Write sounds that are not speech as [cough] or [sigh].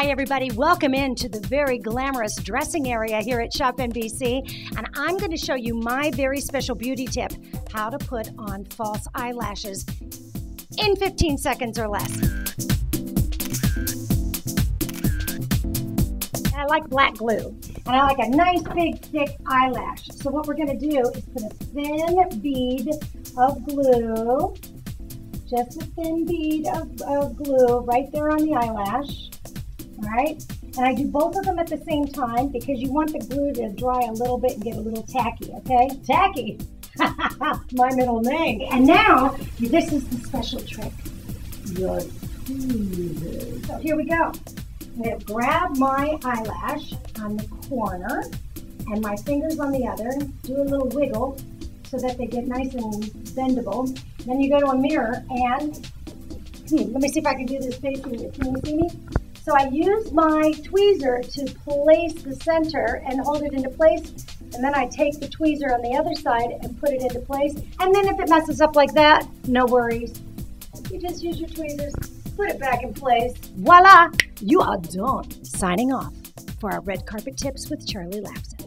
Hi, everybody. Welcome into the very glamorous dressing area here at Shop NBC. And I'm going to show you my very special beauty tip how to put on false eyelashes in 15 seconds or less. I like black glue. And I like a nice big thick eyelash. So what we're going to do is put a thin bead of glue, just a thin bead of, of glue right there on the eyelash. Right? And I do both of them at the same time because you want the glue to dry a little bit and get a little tacky, okay? Tacky. [laughs] My middle name. And now, this is the special trick. Your tweezers. So here we go. I'm going to grab my eyelash on the corner and my fingers on the other, do a little wiggle so that they get nice and bendable. Then you go to a mirror and, hmm, let me see if I can do this facing you. Can you see me? So I use my tweezer to place the center and hold it into place. And then I take the tweezer on the other side and put it into place. And then if it messes up like that, no worries. You just use your tweezers, put it back in place. Voila! You are done. Signing off for our red carpet tips with Charlie Lapson.